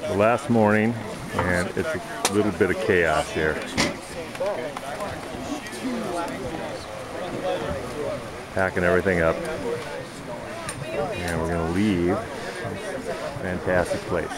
the last morning, and it's a little bit of chaos here. Packing everything up, and we're gonna leave. Fantastic place.